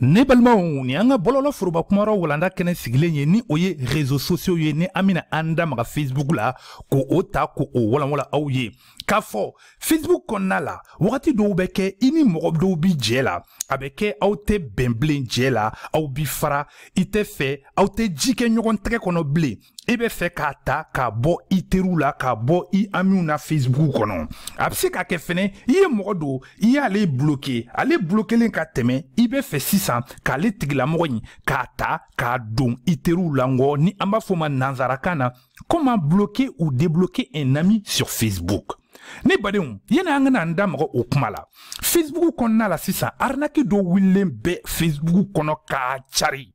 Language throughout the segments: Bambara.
ne balimaw ni an ka bɔlɔlɔ foroba kumayɔrɔ walanda kɛnɛ sigilen ye ni o ye rezo sosiyow ye ni an bɛna an da maga fesibuku la ko o ta ko o walanwalan aw ye k'a fɔ facebook kɔnɔna la wagati dɔw bɛ kɛ i ni mɔgɔ dɔw bi jɛ la a bɛ kɛ aw tɛ bɛn bilen jɛ la aw bi fara i tɛ fɛ aw tɛ ji kɛ ɲɔgɔn tɛgɛ kɔnɔ bilen i bɛ fɛ k'a ta k'a bɔ i teriw la k'a bɔ i amiw na facebook kɔnɔ a bɛ se ka kɛ fɛnɛ i ye mɔgɔ don i y'ale bloke ale blokelen ka tɛmɛ i bɛ fɛ sisan k'ale tigilamɔgɔ in k'a ta k'a don i teriw la nkɔ ni an b'a fɔ ma nanzarakan na comment bloquer ou débloquer un ami sur Facebook ne badenw yani an kana an da mɔgɔ o kuma la facebook kɔnɔna la sisan arnaki dɔ wulilen bɛ facebook kɔnɔ k'a cari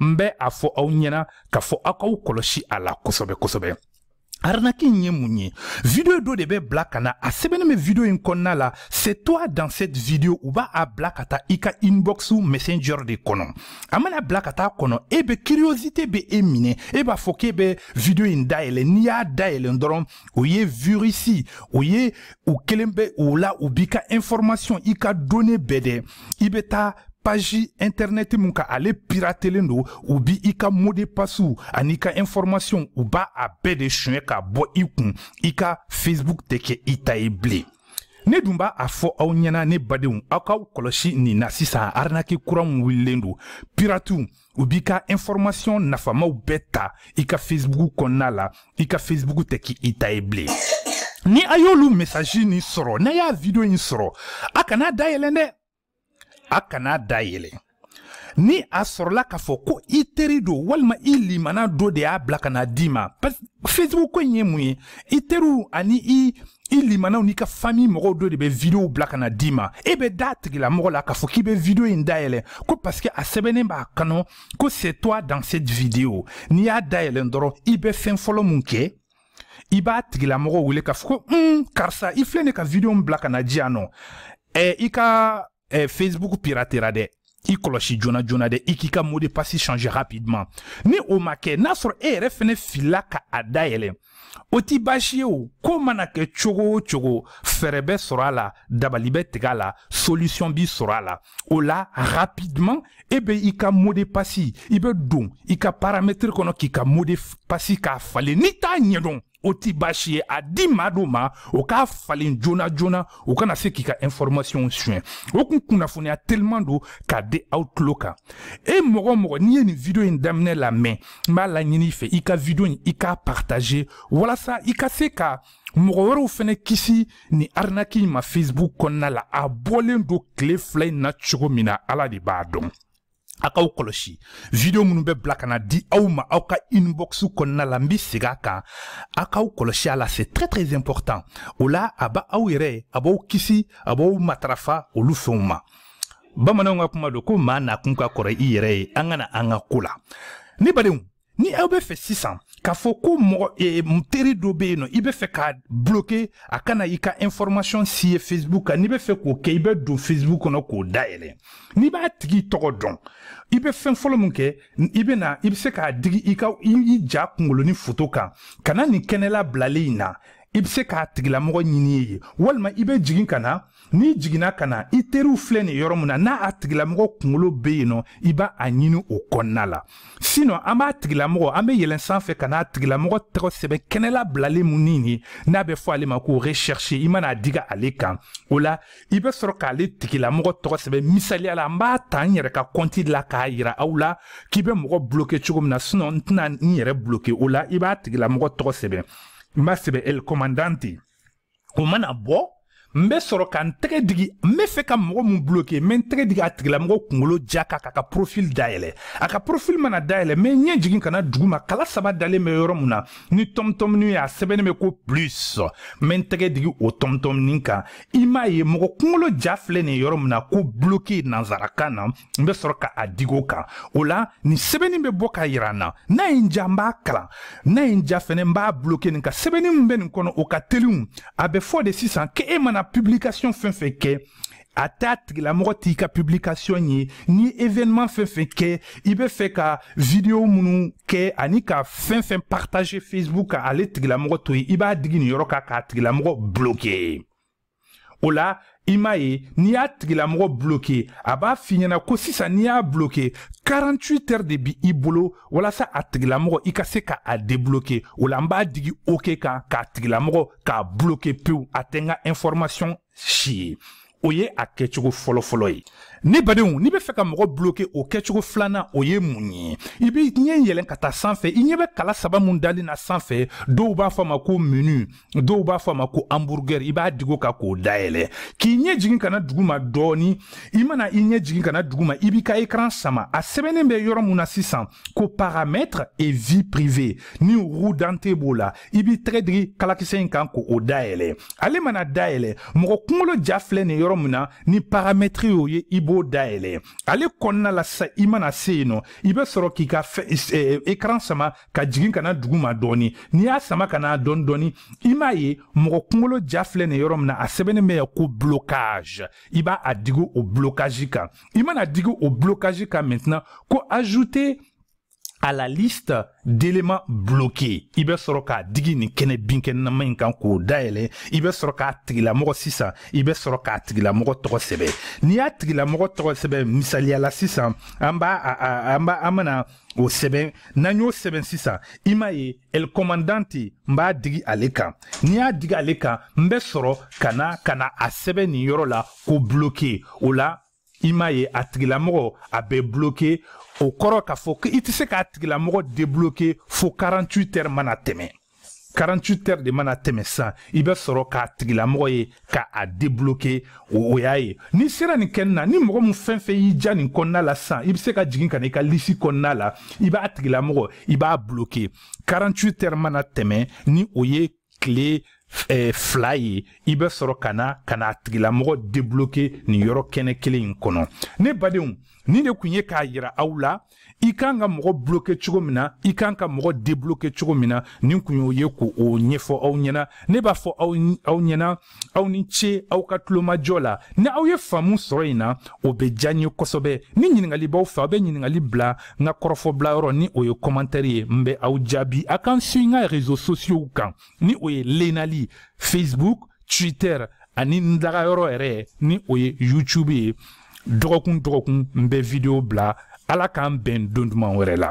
n bɛ a fɔ aw ɲɛna k'a fɔ aw k'aw kɔlɔsi a la kosɛbɛ kosɛbɛ arnaki in ye mun ye video dɔ de bɛ bila ka na a sɛbɛnni bɛ video in kɔnɔna la c'est toi dans cette video u b'a a bila ka taa i ka inbox messenger de kɔnɔ a mana bila ka taa kɔnɔ e be curiosité be e minɛ e b'a fɔ k'e bɛ video in dayɛlɛ n'i y'a dayɛlɛ dɔrɔn o ye virisi o ye u kelen bɛ o la u b'i ka information i ka donne bɛɛ dɛ i bɛ taa paji intɛrnɛti mun ka ale piratelen don u bi i ka mode pasiw an'i ka informasiɔn u b'a a bɛɛ de suɲɛ k'a bɔ i kun i ka facebook tɛ kɛ i ta ye bilen ne dun b'a a fɔ aw ɲɛna ne badenw aw k'aw kɔlɔsi nin na sisan arinaki kura min wulilen don piratiw u b'i ka ɛnfɔrɔmasiyɔn nafamaw bɛɛ ta i ka fesibuku kɔnɔna la i ka fesibuku tɛ k'i i ta ye bilen ni a y'olu mesazi nin sɔrɔ n'a y'a vidiyo in sɔrɔ a kana dayɛlɛn dɛ a kana da yɛlɛ ni a sɔrɔla k'a fɔ ko i teri don walima i limana dɔ de y'a bila ka na d'i ma facebook ko in ye mun ye i teriw ani i i limanaw n'i ka fami mɔgɔw dɔ de bɛ videow bila ka na d'i ma e bɛ da tigilamɔgɔ la k'a fɔ k'i bɛ video in dayɛlɛ ko parce que a sɛbɛnnen b'a kɔnɔ ko c'est toi dans cette vidéo n'i y'a dayɛlɛ dɔrɔn i bɛ fɛn fɔlɔ mun kɛ i b'a tigilamɔgɔ wele k'a fɔ ko un karisa i filɛ ne ka video bila ka na diyan nɔ ɛ i ka ɛ facebook piratera dɛ i kɔlɔsi joona joona dɛ i k'i ka mot de passe change rapidement ni o ma kɛ n'a sɔrɔ e yɛrɛ fɛnɛ filila ka a dayɛlɛ o t'i baasi ye o ko mana kɛ cogo o cogo fɛɛrɛ bɛ sɔrɔ a la dabali bɛ tigɛ a la solution bi sɔrɔ a la o la rapidement e be i ka mode pasi i be don i ka paramɛtiri kɔnɔ k'i ka mode pasi k'a falen n'i t'a ɲɛdɔn o ti baasi ye a di maa dɔ ma o k'a falen joona joona o kana se k'i ka informasiɔnw suɲɛ o kun kunnafoniya teliman don ka di aw tulo kan e mɔgɔ mɔgɔ n'i ye nin video in daminɛ lamɛn n b'a laɲini i fɛ i ka video in i k'a partage walasa i ka se ka mɔgɔ wɛrɛw fɛnɛ kisi ni arinaki in ma facebook kɔnɔna la a bɔlen don tile fila in na cogo min na ala de b'a dɔn a k'aw kɔlɔsi video minnu bɛ bila ka na di aw ma aw ka inbox kɔnɔna la n bɛ segin a kan a k'aw kɔlɔsi a la c'est très très important o la a b'a aw yɛrɛ a b'aw kisi a b'aw matarafa olu fɛnw ma bamananw ka kuma don ko maa nakun ka kɔrɔ i yɛrɛ ye an kana an ka ko la ne badenw ni aw bɛ fɛ sisan k'a fɔ ko mɔgɔ e, teri dɔ bɛ yen nɔ i bɛ fɛ k'a bloke a kana i ka information si ye facebook kan n'i bɛ fɛ k'o kɛ i bɛ don facebook kɔnɔ k'o dayɛlɛ n'i b'a tigi tɔgɔ dɔn i bɛ fɛn fɔlɔ min kɛ i bɛ na i bɛ se k'a digi i ka i ja kunkolo ni foto kan kana nin kɛnɛla bilalen in na i bɛ se k'a tigilamɔgɔ ɲini ye walima i bɛ jigin ka na n'i jiginna ka na i teriw filɛ nin yɔrɔ min na n'a a tigilamɔgɔ kunkolo bɛ yen nɔ i b'a a ɲini o kɔnɔna la sinɔn an b'a tigilamɔgɔ an bɛ yɛlɛn sanfɛ ka n'a tigilamɔgɔ tɔgɔ sɛbɛn kɛnɛla bilalen mun ni nin n'a bɛ fɔ ale ma ko recherche i mana a diga ale kan o la i bɛ sɔrɔ k'ale tigilamɔgɔ tɔgɔ sɛbɛn misaliya la an b'a ta n yɛrɛ ka kɔnti la k'a yira aw la k'i bɛ mɔgɔ bloke cogo min na sinɔn n tɛna n yɛrɛ bloke o la i b'a tigilamɔgɔ tɔgɔ sɛbɛn n b'a sɛbɛn el commandante o mana bɔ n bɛ sɔrɔ ka n tɛgɛ digi n bɛ fɛ ka mɔgɔ min bloke n bɛ n tɛgɛ digi a tigilamɔgɔ kunkolo ja ka ka ka profil dayɛlɛ a ka profil mana dayɛlɛ n bɛ ɲɛ jigin kana dugu ma kala saba dalen bɛ yɔrɔ min na ni tɔmtɔmini ye a sɛbɛnnen bɛ ko plus n bɛ n tɛgɛ digi o tɔmtɔmini kan i m'a ye mɔgɔ kunkolo ja filɛ nin yɔrɔ min na ko bloke nanzarakan na n bɛ sɔrɔ ka a digo kan o la nin sɛbɛnni bɛ bɔ k'a yira n na n'a ye n ja n b'a kalan n'a ye n ja fɛnɛ n b'a bloke nin ka sɛbɛnni min bɛ nin kɔnɔ o ka teliw a bɛ fɔ de sisan ke e mana publication fɛn fɛn kɛ a t'a tigilamɔgɔ t'i ka publication ye ni événement fɛn fɛn kɛ i bɛ fɛ ka video minnu kɛ ani ka fɛn fɛn partager facebook ka ale tigilamɔgɔ to yen i b'a digi nin yɔrɔ kan k'a tigilamɔgɔ bloke o la i m'a ye n'i y'a tigilamɔgɔ bloke a b'a f'i ɲɛna ko sisan n'i y'a bloke 48 heures de bi i bolo walasa a tigilamɔgɔ i ka se ka a debloke o la n b'a digi ok kan k'a tigilamɔgɔ k'a bloke pewu a tɛ n ka information si ye o ye a kɛcogo fɔlɔfɔlɔ ye ne badenw n'i bɛ fɛ ka mɔgɔ bloke o kɛcogo filanan o ye mun ye i bɛ ɲɛ yɛlɛn ka taa sanfɛ i ɲɛ bɛ kala saba mun dalen na sanfɛ dɔw b'a fɔ a ma ko menu dɔw b'a fɔ a ma ko hamburger i b'a digo ka k'o dayɛlɛ k'i ɲɛ jigin kana dugu ma dɔɔni i mana i ɲɛ jigin kana dugu ma i b'i ka ekran sama a sɛbɛnnen bɛ yɔrɔ mun na sisan ko paramètre et vie privée ni roue dante b'o la i b'i tɛgɛ digi kalakisɛ in kan k'o dayɛlɛ ale mana dayɛlɛ mɔgɔ kungolo ja filɛ nin yɔrɔ min na ni paramètre y'o ye i b'o dayɛlɛ ale kɔnɔna la sisan i mana se yen nɔ i bɛ sɔrɔ k'i ka ekran sama ka jigin ka na dugu ma dɔɔni n'i y'a sama ka na dɔɔni dɔɔni i m'a ye mɔgɔ kungolo ja filɛ nin yɔrɔ min na a sɛbɛnnen bɛ yan ko blocage i b'a a digi o blocage kan i mana digi o blocage kan maintenant ko ajouter à la liste d'éléments bloqués i bɛ sɔrɔ k'a digi nin kɛnɛ binkɛnɛnama in kan k'o dayɛlɛ i bɛ sɔrɔ k'a tigilamɔgɔ sisan i bɛ sɔrɔ k'a tigilamɔgɔ tɔgɔ sɛbɛn n'i y'a tigilamɔgɔ tɔgɔ sɛbɛn misaliyala sisan an b'a an b'a an bɛna o sɛbɛn n'an y'o sɛbɛn sisan i m'a ye el kɔmandanti n b'a digi ale kan n'i y'a digi ale kan n bɛ sɔrɔ ka na ka na a sɛbɛn nin yɔrɔ la ko bloke o la i m'a ye a tigilamɔgɔ a bɛ bloke o kɔrɔ k'a fɔ ko i tɛ se k'a tigilamɔgɔ debloke fo 48 heures mana tɛmɛ 48 heures de mana tɛmɛ sisan i bɛ sɔrɔ k'a tigilamɔgɔ ye ka a débloquer o o y'a ye n'i sera nin kɛnɛ na ni mɔgɔ min fɛn fɛn y'i ja nin kɔnɔna la sisan i bɛ se ka jigin ka na i ka lisi kɔnɔna la i b'a tigilamɔgɔ i b'a bloquer 48 heures mana tɛmɛ ni o ye tile eh, fila ye i bɛ sɔrɔ ka na ka na a tigilamɔgɔ débloquer nin yɔrɔ kɛnɛ kelen in kɔnɔ ne badenw nin de tun ye k'a yira aw la i kan ka mɔgɔ bloke cogo min na i kan ka mɔgɔ debloke cogo min na nin kun y'o ye ko o ɲɛfɔ aw ɲɛna ne b'a fɔ aw aw ɲɛna aw ni ce aw ka tulomajɔ la ni aw ye faamu sɔrɔ in na o bɛ diya n ye kosɛbɛ ni ɲininkali b'aw fɛ aw bɛ ɲininkali bila n ka kɔrɔfɔbila yɔrɔ ni o ye kɔmantɛri ye n bɛ aw jaabi a kan su n ka rezo sosiyow kan ni o ye lenali facebook twitter ani n daga yɔrɔ yɛrɛ ni o ye youtube ye dɔgɔkun dɔgɔkun n bɛ video bila ala k'an bɛn don duman wɛrɛ la